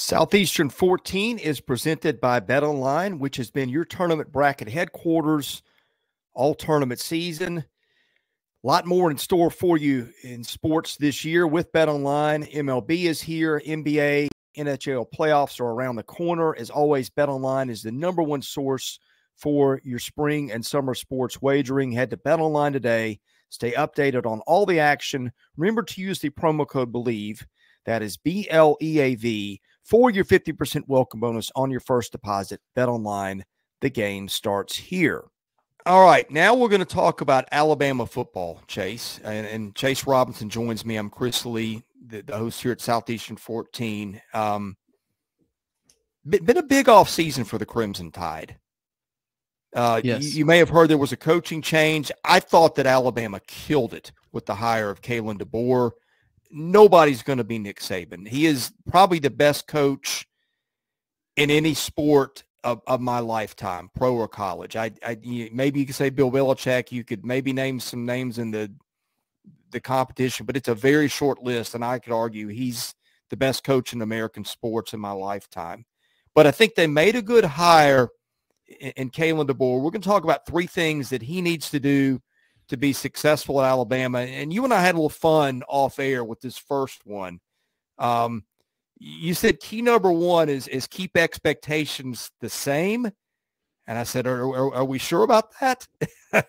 Southeastern 14 is presented by Bet Online, which has been your tournament bracket headquarters all tournament season. A lot more in store for you in sports this year with Bet Online. MLB is here, NBA, NHL playoffs are around the corner. As always, Bet Online is the number one source for your spring and summer sports wagering. Head to Bet Online today. Stay updated on all the action. Remember to use the promo code BELIEVE. That is B L E A V for your 50% welcome bonus on your first deposit. Bet online. The game starts here. All right, now we're going to talk about Alabama football, Chase. And, and Chase Robinson joins me. I'm Chris Lee, the, the host here at Southeastern 14. Um, been, been a big off season for the Crimson Tide. Uh, yes. you, you, may have heard there was a coaching change. I thought that Alabama killed it with the hire of Kalen DeBoer nobody's going to be Nick Saban. He is probably the best coach in any sport of, of my lifetime, pro or college. I, I maybe you could say Bill Belichick. You could maybe name some names in the the competition, but it's a very short list, and I could argue he's the best coach in American sports in my lifetime. But I think they made a good hire in, in Kalen DeBoer. We're going to talk about three things that he needs to do to be successful at Alabama. And you and I had a little fun off air with this first one. Um, you said key number one is is keep expectations the same. And I said, are, are, are we sure about that?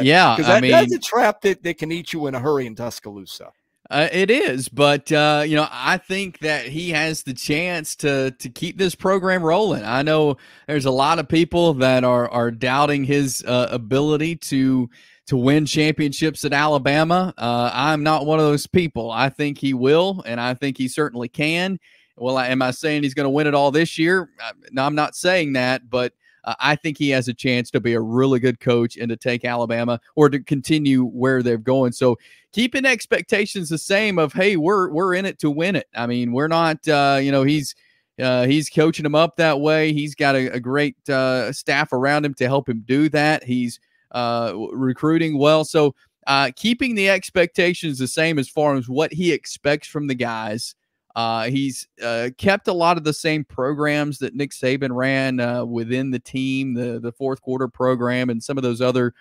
yeah. Because that, I mean, that's a trap that, that can eat you in a hurry in Tuscaloosa. Uh, it is, but uh, you know, I think that he has the chance to to keep this program rolling. I know there's a lot of people that are are doubting his uh, ability to to win championships at Alabama. Uh, I'm not one of those people. I think he will, and I think he certainly can. Well, am I saying he's going to win it all this year? No, I'm not saying that, but uh, I think he has a chance to be a really good coach and to take Alabama or to continue where they're going. So keeping expectations the same of hey, we're we're in it to win it. I mean, we're not. Uh, you know, he's. Uh, he's coaching them up that way. He's got a, a great uh, staff around him to help him do that. He's uh, recruiting well. So uh, keeping the expectations the same as far as what he expects from the guys. Uh, he's uh, kept a lot of the same programs that Nick Saban ran uh, within the team, the the fourth quarter program, and some of those other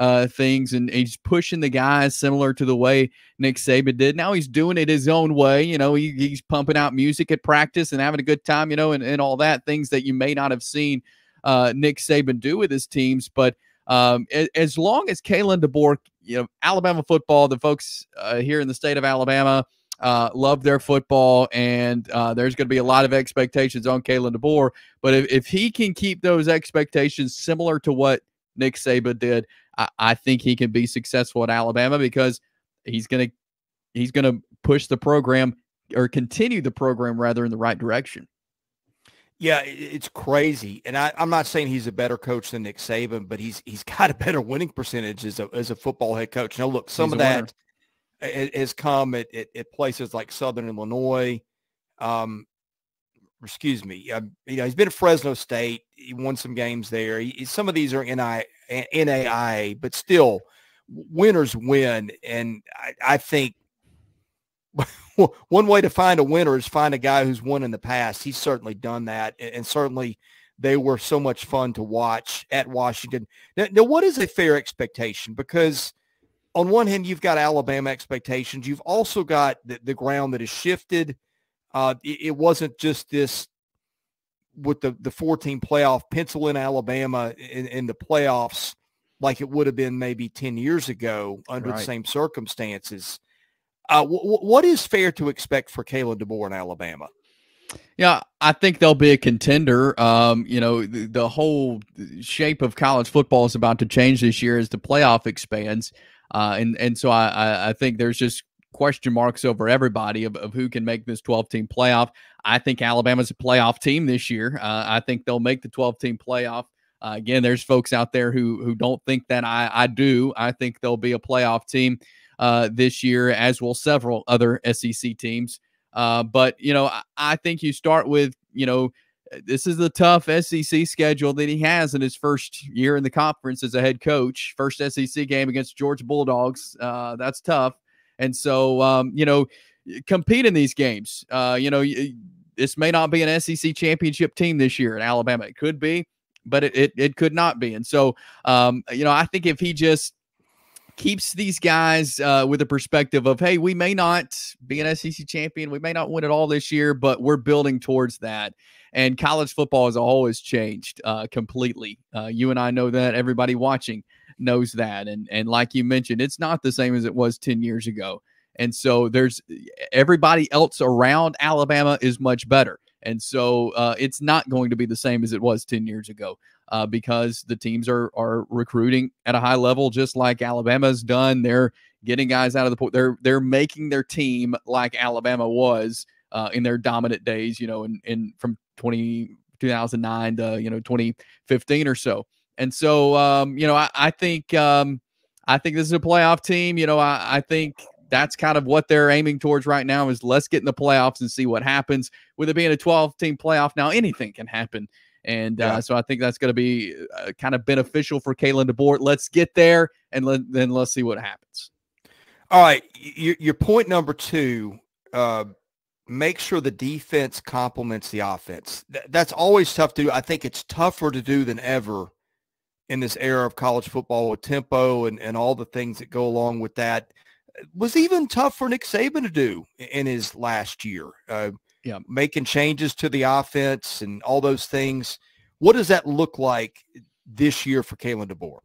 uh, things. And he's pushing the guys similar to the way Nick Saban did. Now he's doing it his own way. You know, he, he's pumping out music at practice and having a good time. You know, and, and all that things that you may not have seen uh, Nick Saban do with his teams, but um, as long as Kalen DeBoer, you know, Alabama football, the folks uh, here in the state of Alabama uh, love their football, and uh, there's going to be a lot of expectations on Kalen DeBoer. But if, if he can keep those expectations similar to what Nick Saban did, I, I think he can be successful at Alabama because he's going to he's going to push the program or continue the program rather in the right direction. Yeah, it's crazy, and I, am not saying he's a better coach than Nick Saban, but he's he's got a better winning percentage as a as a football head coach. Now, look, some he's of that has come at, at, at, places like Southern Illinois. Um, excuse me, uh, you know, he's been at Fresno State. He won some games there. He, some of these are NI, NAIA, but still, winners win, and I, I think one way to find a winner is find a guy who's won in the past. He's certainly done that, and certainly they were so much fun to watch at Washington. Now, now, what is a fair expectation? Because on one hand, you've got Alabama expectations. You've also got the, the ground that has shifted. Uh, it, it, wasn't just this with the, the 14 playoff pencil in Alabama in, in the playoffs like it would have been maybe 10 years ago under right. the same circumstances. Uh, w- what is fair to expect for Kalen DeBoer in Alabama? Yeah, I think they'll be a contender. Um, you know, the, the, whole shape of college football is about to change this year as the playoff expands, uh, and and so I, I think there's just question marks over everybody of, of who can make this 12 team playoff. I think Alabama's a playoff team this year. Uh, I think they'll make the 12 team playoff. Uh, again, there's folks out there who who don't think that I I do. I think they'll be a playoff team uh, this year, as will several other SEC teams. Uh, but you know, I, I, think you start with you know this is the tough SEC schedule that he has in his first year in the conference as a head coach. First SEC game against Georgia Bulldogs, uh, that's tough. And so um, you know, compete in these games. Uh, you know, this may not be an SEC championship team this year in Alabama. It could be, but it it, it could not be. And so, um, you know, I think if he just keeps these guys uh, with a perspective of, hey, we may not be an SEC champion, we may not win it all this year, but we're building towards that. And college football has changed uh, completely. Uh, you and I know that. Everybody watching knows that. And and like you mentioned, it's not the same as it was ten years ago. And so there's everybody else around Alabama is much better. And so uh, it's not going to be the same as it was 10 years ago uh, because the teams are are recruiting at a high level, just like Alabama's done. They're getting guys out of the port. They're they're making their team like Alabama was uh, in their dominant days. You know, in in from 20 2009 to you know 2015 or so. And so um, you know, I, I think um, I think this is a playoff team. You know, I, I think that's kind of what they're aiming towards right now is let's get in the playoffs and see what happens. With it being a 12 team playoff now, anything can happen. And uh, so I think that's going to be uh, kind of beneficial for Kalen DeBoer. Let's get there and let, then let's see what happens. All right. Your, your point number two, uh, make sure the defense complements the offense. Th- that's always tough to do. I think it's tougher to do than ever in this era of college football with tempo and, and all the things that go along with that was even tough for Nick Saban to do in his last year. Uh, yeah, making changes to the offense and all those things. What does that look like this year for Kalen DeBoer?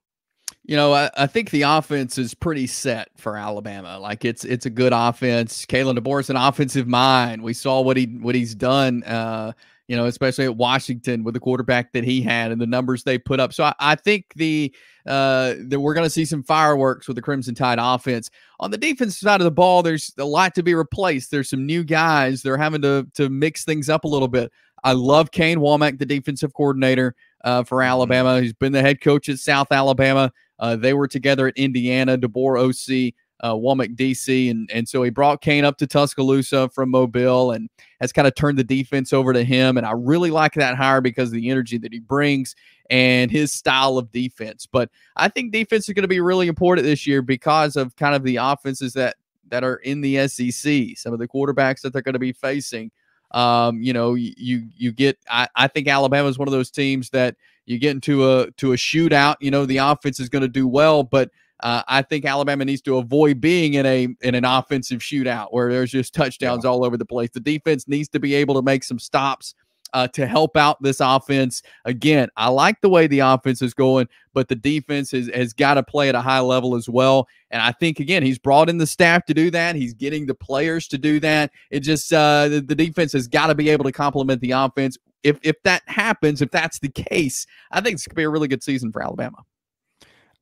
You know, I, I, think the offense is pretty set for Alabama. Like it's it's a good offense. Kalen DeBoer's an offensive mind. We saw what he what he's done. Uh, you know, especially at Washington with the quarterback that he had and the numbers they put up. So I, I think the uh, that we're going to see some fireworks with the Crimson Tide offense. On the defensive side of the ball, there's a lot to be replaced. There's some new guys. They're having to to mix things up a little bit. I love Kane Wommack, the defensive coordinator uh, for mm-hmm. Alabama. He's been the head coach at South Alabama. Uh, they were together at Indiana. DeBoer OC uh, Wommack, DC. And, and so he brought Kane up to Tuscaloosa from Mobile and has kind of turned the defense over to him. And I really like that hire because of the energy that he brings and his style of defense. But I think defense is going to be really important this year because of kind of the offenses that that are in the SEC, some of the quarterbacks that they're going to be facing. Um, you know, you you get I, I think Alabama is one of those teams that you get into a to a shootout, you know, the offense is going to do well, but uh, I think Alabama needs to avoid being in a in an offensive shootout where there's just touchdowns yeah. all over the place. The defense needs to be able to make some stops uh, to help out this offense. Again, I like the way the offense is going, but the defense has, has got to play at a high level as well. And I think, again, he's brought in the staff to do that. He's getting the players to do that. It just, uh, the, the defense has got to be able to complement the offense. If, if that happens, if that's the case, I think it's going to be a really good season for Alabama.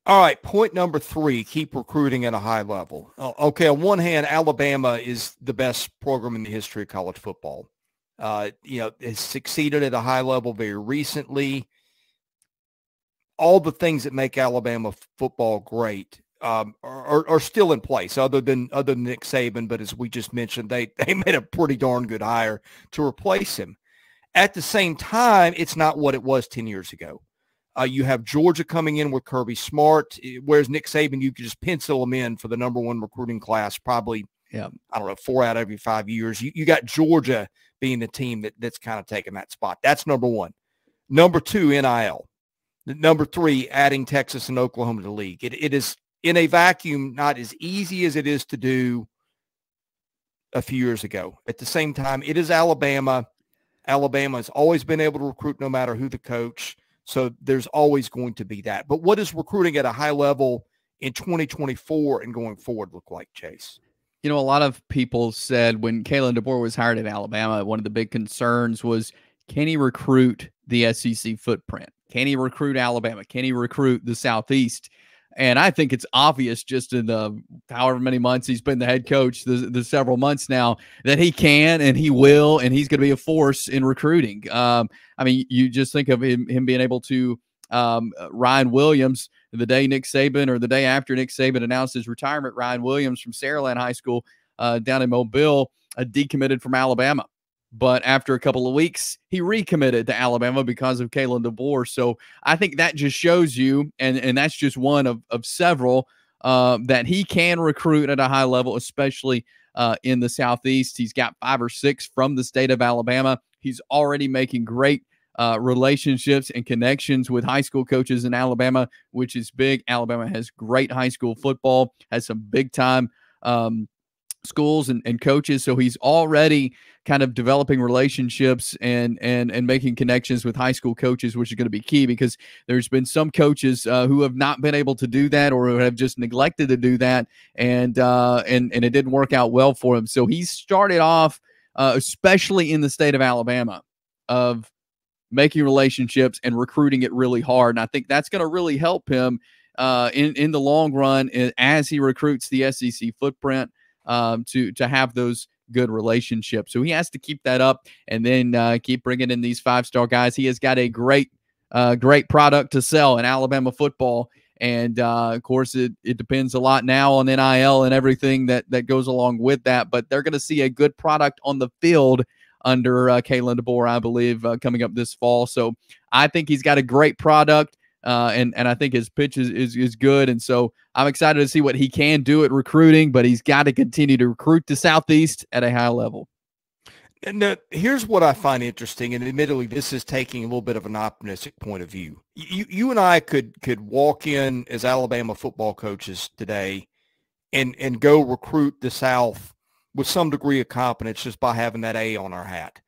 All right, point number three, keep recruiting at a high level. Okay, on one hand, Alabama is the best program in the history of college football. Uh, you know, has succeeded at a high level very recently. All the things that make Alabama football great um, are, are, still in place, other than other than Nick Saban. But as we just mentioned, they they made a pretty darn good hire to replace him. At the same time, it's not what it was ten years ago. Uh, you have Georgia coming in with Kirby Smart, eh, whereas Nick Saban, you could just pencil him in for the number one recruiting class, probably, yeah. I don't know, four out of every five years. You, you got Georgia being the team that, that's kind of taking that spot. That's number one. Number two, NIL. Number three, adding Texas and Oklahoma to the league. It, it is in a vacuum not as easy as it is to do a few years ago. At the same time, it is Alabama. Alabama has always been able to recruit no matter who the coach. So there's always going to be that. But what does recruiting at a high level in 2024 and going forward look like, Chase? You know, a lot of people said when Kalen DeBoer was hired at Alabama, one of the big concerns was can he recruit the SEC footprint? Can he recruit Alabama? Can he recruit the Southeast? And I think it's obvious just in the however many months he's been the head coach, the, the several months now, that he can and he will, and he's going to be a force in recruiting. Um, I mean, you just think of him, him being able to um, Ryan Williams the day Nick Saban or the day after Nick Saban announced his retirement. Ryan Williams from Saraland High School uh, down in Mobile, uh, decommitted from Alabama. But after a couple of weeks, he recommitted to Alabama because of Kalen DeBoer. So I think that just shows you, and, and that's just one of, of several, uh, that he can recruit at a high level, especially uh, in the Southeast. He's got five or six from the state of Alabama. He's already making great uh, relationships and connections with high school coaches in Alabama, which is big. Alabama has great high school football, has some big time um, schools and, and coaches. So he's already kind of developing relationships and and and making connections with high school coaches, which is going to be key because there's been some coaches uh, who have not been able to do that or have just neglected to do that, and uh, and and it didn't work out well for him. So he started off, uh, especially in the state of Alabama, of making relationships and recruiting it really hard. And I think that's going to really help him uh, in in the long run as he recruits the SEC footprint um, to to have those good relationships. So he has to keep that up and then uh, keep bringing in these five star guys. He has got a great uh, great product to sell in Alabama football. And uh, of course, it, it depends a lot now on NIL and everything that, that goes along with that. But they're going to see a good product on the field under uh, Kalen DeBoer, I believe, uh, coming up this fall. So I think he's got a great product. Uh, and and I think his pitch is, is is good, and so I'm excited to see what he can do at recruiting. But he's got to continue to recruit the Southeast at a high level. Uh, here's what I find interesting, and admittedly, this is taking a little bit of an optimistic point of view. You you and I could could walk in as Alabama football coaches today, and and go recruit the South with some degree of confidence just by having that A on our hat.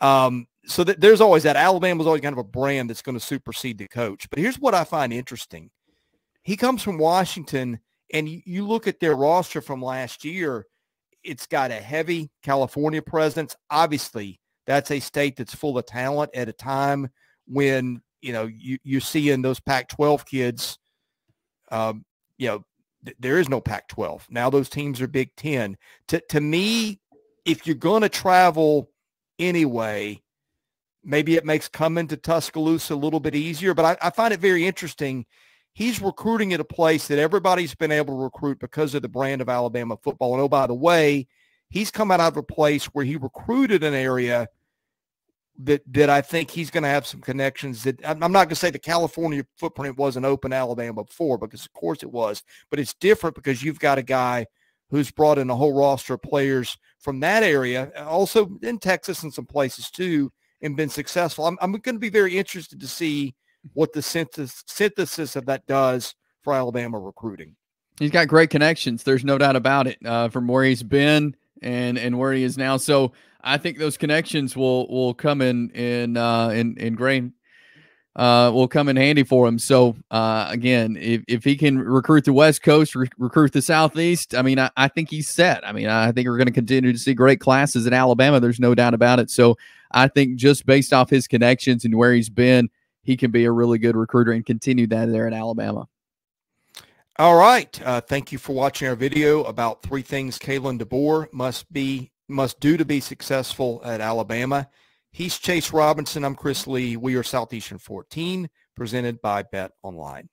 Um, so that there's always that Alabama's always kind of a brand that's going to supersede the coach. But here's what I find interesting. He comes from Washington and you, you look at their roster from last year, it's got a heavy California presence. Obviously, that's a state that's full of talent at a time when, you know, you, you're seeing those Pac-12 kids, um, you know, th- there is no Pac-12. Now those teams are Big Ten. To, to me, if you're going to travel anyway, maybe it makes coming to Tuscaloosa a little bit easier. But I, I find it very interesting. He's recruiting at a place that everybody's been able to recruit because of the brand of Alabama football. And oh, by the way, he's come out of a place where he recruited an area that that I think he's going to have some connections. That I'm not going to say the California footprint wasn't open Alabama before, because of course it was, but it's different because you've got a guy who's brought in a whole roster of players from that area, also in Texas and some places too, and been successful. I'm, I'm going to be very interested to see what the synthesis, synthesis of that does for Alabama recruiting. He's got great connections. There's no doubt about it uh, from where he's been and and where he is now. So I think those connections will will come in in uh, in in grain uh, will come in handy for him. So uh, again, if, if he can recruit the West Coast, re- recruit the Southeast, I mean, I, I, think he's set. I mean, I think we're going to continue to see great classes in Alabama. There's no doubt about it. So I think just based off his connections and where he's been, he can be a really good recruiter and continue that there in Alabama. All right. Uh, thank you for watching our video about three things Kalen DeBoer must be must do to be successful at Alabama. He's Chase Robinson. I'm Chris Lee. We are Southeastern 14, presented by Bet Online.